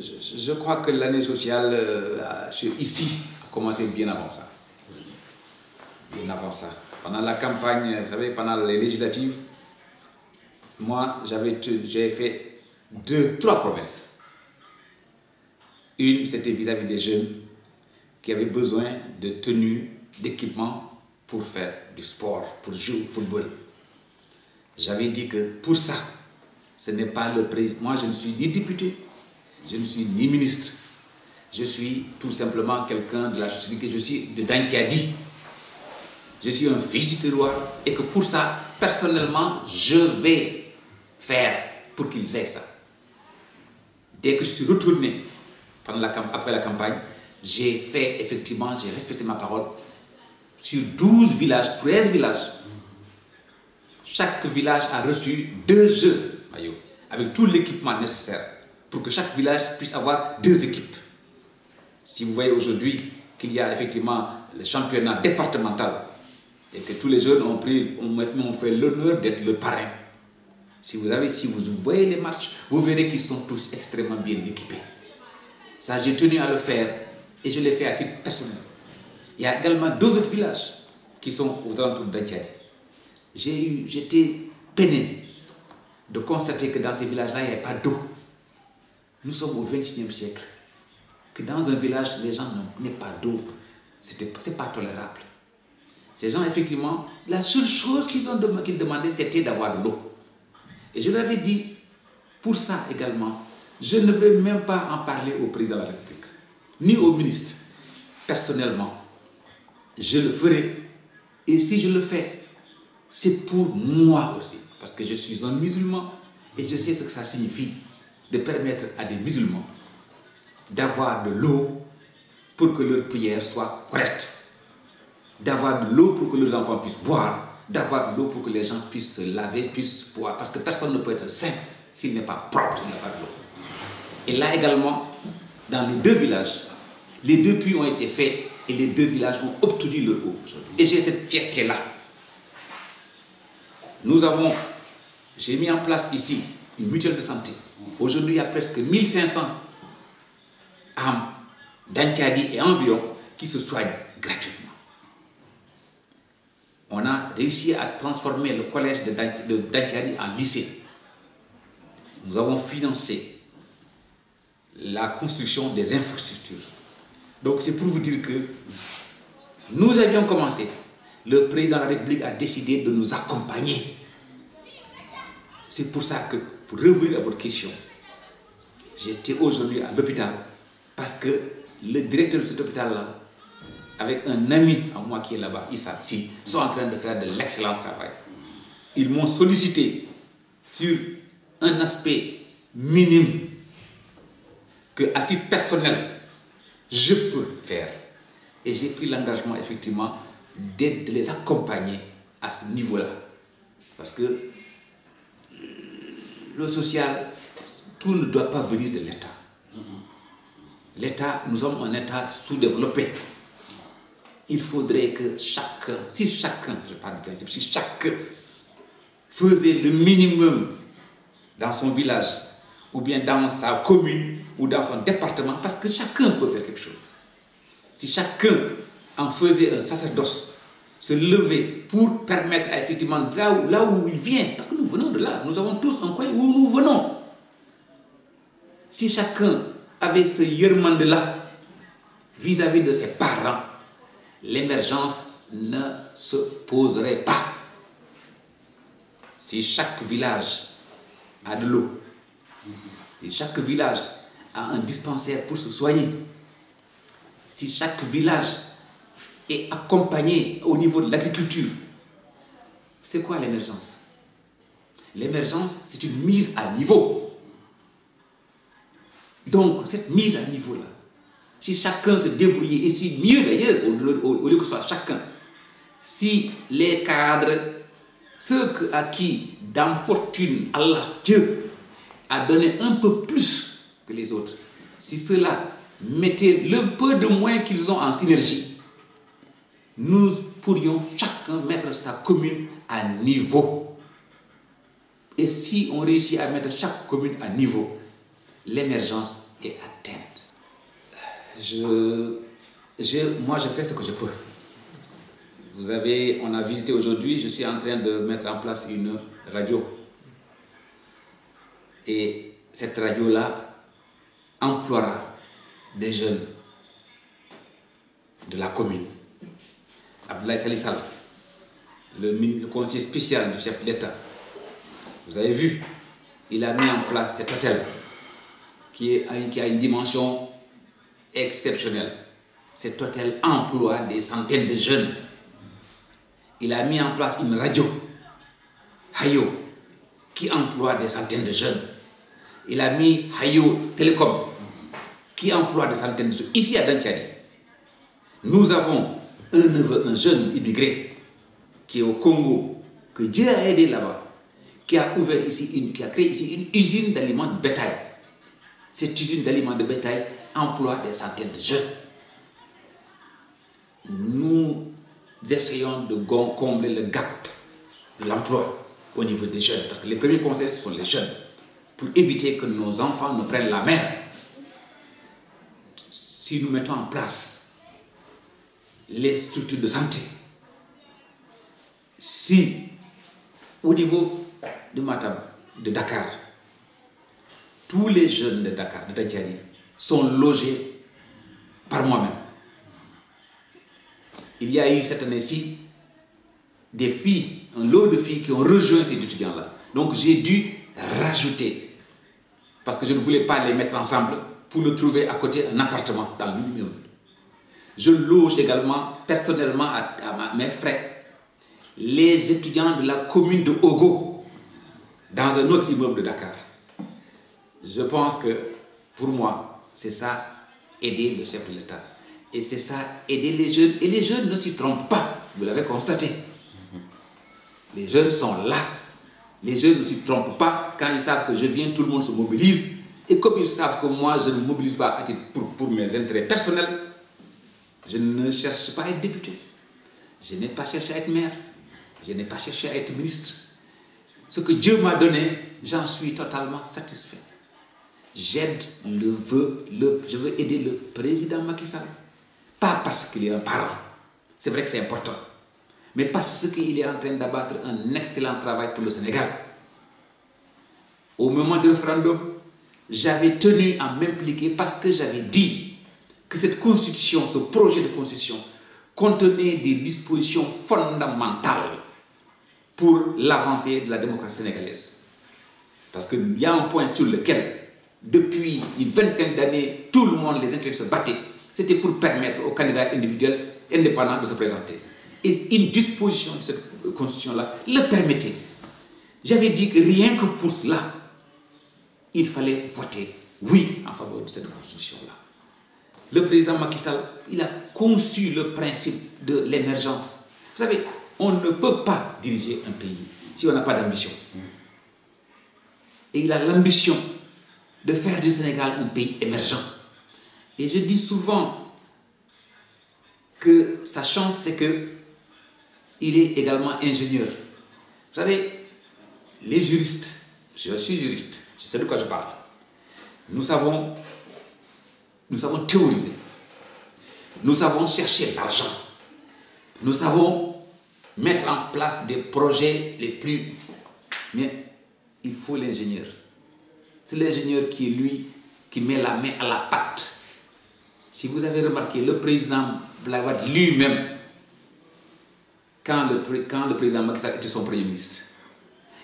je, crois que l'année sociale euh, ici a commencé bien avant ça. Bien avant ça. Pendant la campagne, vous savez, pendant les législatives, moi, j'ai fait deux, trois promesses. Une, c'était vis-à-vis des jeunes qui avaient besoin de tenues, d'équipements pour faire du sport, pour jouer au football. J'avais dit que pour ça, ce n'est pas le président. Moi, je ne suis ni député, je ne suis ni ministre. Je suis tout simplement quelqu'un de la société, je suis de Dankiadi. Je suis un fils du terroir et que pour ça, personnellement, je vais faire pour qu'ils aient ça. Dès que je suis retourné après la campagne, j'ai fait effectivement, j'ai respecté ma parole sur 12 villages, 13 villages. Chaque village a reçu deux jeux avec tout l'équipement nécessaire pour que chaque village puisse avoir deux équipes. Si vous voyez aujourd'hui qu'il y a effectivement le championnat départemental et que tous les jeunes ont, pris, ont fait l'honneur d'être le parrain, si vous, avez, si vous voyez les matchs, vous verrez qu'ils sont tous extrêmement bien équipés. Ça, j'ai tenu à le faire et je l'ai fait à titre personnel. Il y a également deux autres villages qui sont aux alentours d'Antiadi. J'étais peiné de constater que dans ces villages-là, il n'y avait pas d'eau. Nous sommes au XXIe siècle. Que dans un village, les gens n'aient pas d'eau, ce n'est pas tolérable. Ces gens, effectivement, la seule chose qu'ils ont demandaient, c'était d'avoir de l'eau. Et je leur avais dit, pour ça également, je ne vais même pas en parler au président de la République, ni au ministre. Personnellement, je le ferai. Et si je le fais, c'est pour moi aussi. Parce que je suis un musulman et je sais ce que ça signifie de permettre à des musulmans d'avoir de l'eau pour que leur prière soit correcte, d'avoir de l'eau pour que leurs enfants puissent boire, d'avoir de l'eau pour que les gens puissent se laver, puissent boire, parce que personne ne peut être sain s'il n'est pas propre, s'il n'a pas de l'eau. Et là également, dans les deux villages, les deux puits ont été faits et les deux villages ont obtenu leur eau. Et j'ai cette fierté-là. Nous avons, j'ai mis en place ici une mutuelle de santé. Aujourd'hui, il y a presque 1500 âmes d'Antiadi et environ qui se soignent gratuitement. On a réussi à transformer le collège de Dantiadi en lycée. Nous avons financé la construction des infrastructures. Donc c'est pour vous dire que nous avions commencé. Le président de la République a décidé de nous accompagner. C'est pour ça que, pour revenir à votre question, j'étais aujourd'hui à l'hôpital parce que le directeur de cet hôpital-là, avec un ami à moi qui est là-bas, Issa, si, sont en train de faire de l'excellent travail. Ils m'ont sollicité sur un aspect minime que, à titre personnel, je peux faire. Et j'ai pris l'engagement, effectivement, de les accompagner à ce niveau-là. Parce que le social, tout ne doit pas venir de l'État. L'État, nous sommes un État sous-développé. Il faudrait que chacun, si chacun, je parle de principe, si chacun faisait le minimum dans son village, ou bien dans sa commune, ou dans son département, parce que chacun peut faire quelque chose. Si chacun en faisait un sacerdoce, se lever pour permettre à, effectivement là où, là où il vient, parce que nous venons de là, nous avons tous un coin où nous venons. Si chacun avait ce yermande-là vis-à-vis de ses parents, l'émergence ne se poserait pas. Si chaque village a de l'eau, si chaque village a un dispensaire pour se soigner, si chaque village est accompagné au niveau de l'agriculture, c'est quoi l'émergence? L'émergence, c'est une mise à niveau. Donc, cette mise à niveau-là, si chacun se débrouillait, et si mieux d'ailleurs, au, lieu que ce soit chacun, si les cadres, ceux à qui, dans fortune, Allah, Dieu, a donné un peu plus que les autres, si ceux-là mettaient le peu de moins qu'ils ont en synergie, nous pourrions chacun mettre sa commune à niveau. Et si on réussit à mettre chaque commune à niveau, l'émergence est atteinte. Je, je, moi, je fais ce que je peux. Vous avez, on a visité aujourd'hui, je suis en train de mettre en place une radio. Et cette radio-là emploiera des jeunes de la commune. Abdoulaye Salissal, le, le conseiller spécial du chef de l'État, vous avez vu, il a mis en place cet hôtel qui, a une dimension exceptionnelle. Cet hôtel emploie des centaines de jeunes. Il a mis en place une radio, Hayo, qui emploie des centaines de jeunes. Il a mis Hayo Télécom, qui emploie des centaines de jeunes. Ici à Dantiadi, nous avons un jeune immigré, qui est au Congo, que Dieu a aidé là-bas, qui a ouvert ici, une, qui a créé ici une usine d'aliments de bétail. Cette usine d'aliments de bétail emploie des centaines de jeunes. Nous essayons de combler le gap de l'emploi au niveau des jeunes, parce que les premiers conseils sont les jeunes, pour éviter que nos enfants ne prennent la mer. Si nous mettons en place les structures de santé, si au niveau de Matam, de Dakar, tous les jeunes de Dakar, de Tadjari, sont logés par moi-même. Il y a eu cette année-ci des filles, un lot de filles qui ont rejoint ces étudiants-là. Donc j'ai dû rajouter, parce que je ne voulais pas les mettre ensemble, pour le trouver à côté un appartement dans le même. Je loge également personnellement à, mes frais les étudiants de la commune de Ogo dans un autre immeuble de Dakar. Je pense que pour moi, c'est ça aider le chef de l'État. Et c'est ça aider les jeunes. Et les jeunes ne s'y trompent pas, vous l'avez constaté. Les jeunes sont là. Les jeunes ne s'y trompent pas. Quand ils savent que je viens, tout le monde se mobilise. Et comme ils savent que moi, je ne me mobilise pas pour mes intérêts personnels, je ne cherche pas à être député. Je n'ai pas cherché à être maire. Je n'ai pas cherché à être ministre. Ce que Dieu m'a donné, j'en suis totalement satisfait. J'aide le veux, le, je veux aider le président Macky Sall. Pas parce qu'il est un parent. C'est vrai que c'est important. Mais parce qu'il est en train d'abattre un excellent travail pour le Sénégal. Au moment du référendum, j'avais tenu à m'impliquer parce que j'avais dit que cette constitution, ce projet de constitution, contenait des dispositions fondamentales pour l'avancée de la démocratie sénégalaise. Parce qu'il y a un point sur lequel, depuis une vingtaine d'années, tout le monde, les intérêts se battaient. C'était pour permettre aux candidats individuels indépendants de se présenter. Et une disposition de cette constitution-là le permettait. J'avais dit que rien que pour cela, il fallait voter oui en faveur de cette constitution-là. Le président Macky Sall, il a conçu le principe de l'émergence. Vous savez, on ne peut pas diriger un pays si on n'a pas d'ambition. Et il a l'ambition de faire du Sénégal un pays émergent. Et je dis souvent que sa chance, c'est que il est également ingénieur. Vous savez, les juristes, je suis juriste, je sais de quoi je parle. Nous savons, nous savons théoriser. Nous savons chercher l'argent. Nous savons mettre en place des projets les plus... Mais il faut l'ingénieur. C'est l'ingénieur qui, lui, qui met la main à la pâte. Si vous avez remarqué, le président Blagouad lui-même, quand le, quand le président Macky Sall était son premier ministre,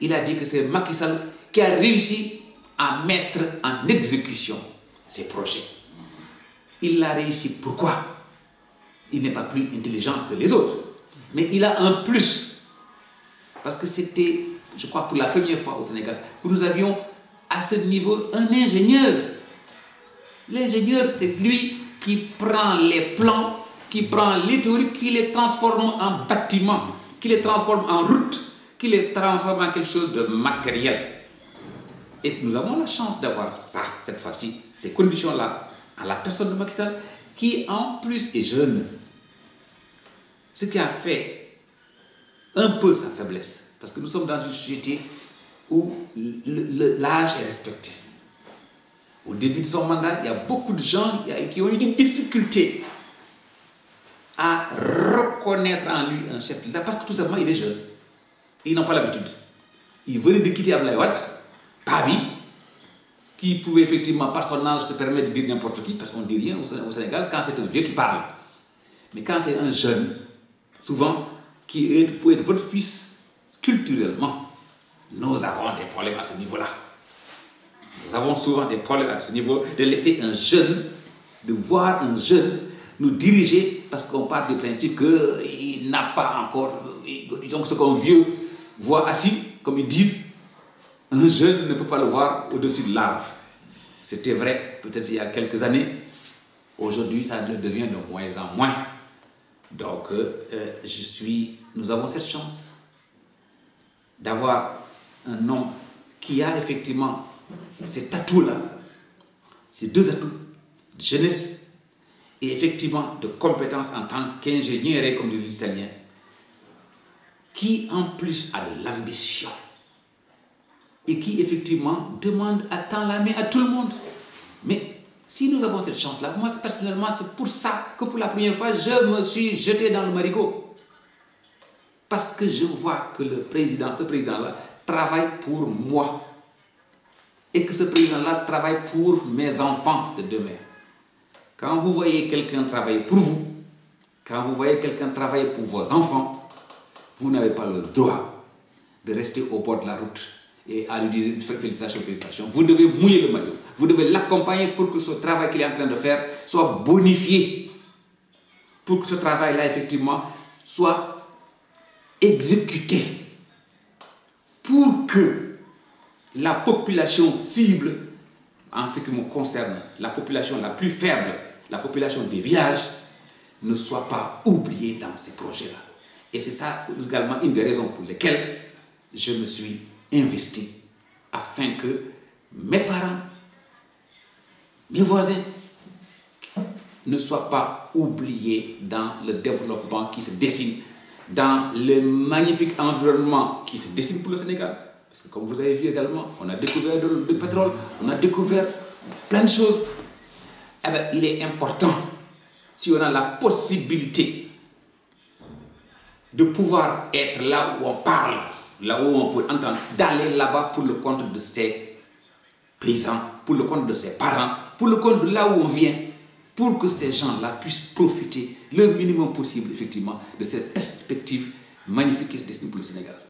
il a dit que c'est Macky Sall qui a réussi à mettre en exécution ses projets. Il l'a réussi. Pourquoi? Il n'est pas plus intelligent que les autres. Mais il a un plus. Parce que c'était, je crois, pour la première fois au Sénégal, que nous avions à ce niveau un ingénieur. L'ingénieur, c'est lui qui prend les plans, qui prend les théories, qui les transforme en bâtiments, qui les transforme en route, qui les transforme en quelque chose de matériel. Et nous avons la chance d'avoir ça, cette fois-ci, ces conditions-là, à la personne de Macky qui en plus est jeune. Ce qui a fait un peu sa faiblesse, parce que nous sommes dans une société où l'âge est respecté. Au début de son mandat, il y a beaucoup de gens qui ont eu des difficultés à reconnaître en lui un chef d'État parce que tout simplement, il est jeune. Ils n'ont pas l'habitude. Il venait de quitter Ablaï Wad, Pabi, qui pouvait effectivement, par son âge, se permettre de dire n'importe qui, parce qu'on ne dit rien au Sénégal quand c'est un vieux qui parle. Mais quand c'est un jeune, souvent, qui est, peut être votre fils culturellement, nous avons des problèmes à ce niveau-là. Nous avons souvent des problèmes à ce niveau de laisser un jeune, de voir un jeune nous diriger parce qu'on part du principe qu'il n'a pas encore, disons ce qu'un vieux voit assis, comme ils disent, un jeune ne peut pas le voir au-dessus de l'arbre. C'était vrai peut-être il y a quelques années. Aujourd'hui, ça le devient de moins en moins. Donc, euh, suis, nous avons cette chance d'avoir un homme qui a effectivement cet atout-là, ces deux atouts, de jeunesse et effectivement de compétences en tant qu'ingénieur, comme disent les qui en plus a de l'ambition et qui effectivement demande à temps la main à tout le monde. Mais si nous avons cette chance-là, moi personnellement, c'est pour ça que pour la première fois, je me suis jeté dans le marigot. Parce que je vois que le président, ce président-là, travaille pour moi. Et que ce président-là travaille pour mes enfants de demain. Quand vous voyez quelqu'un travailler pour vous, quand vous voyez quelqu'un travailler pour vos enfants, vous n'avez pas le droit de rester au bord de la route et à lui dire félicitations, félicitations. Vous devez mouiller le maillot. Vous devez l'accompagner pour que ce travail qu'il est en train de faire soit bonifié. Pour que ce travail-là, effectivement, soit exécuté. Pour que la population cible, en ce qui me concerne, la population la plus faible, la population des villages, ne soit pas oubliée dans ces projets-là. Et c'est ça également une des raisons pour lesquelles je me suis investi afin que mes parents, mes voisins ne soient pas oubliés dans le développement qui se dessine, dans le magnifique environnement qui se dessine pour le Sénégal. Parce que comme vous avez vu également, on a découvert du pétrole, on a découvert plein de choses. Eh bien, il est important, si on a la possibilité de pouvoir être là où on parle, là où on peut entendre, d'aller là-bas pour le compte de ses paysans, pour le compte de ses parents, pour le compte de là où on vient, pour que ces gens-là puissent profiter le minimum possible, effectivement, de cette perspective magnifique qui se destine pour le Sénégal.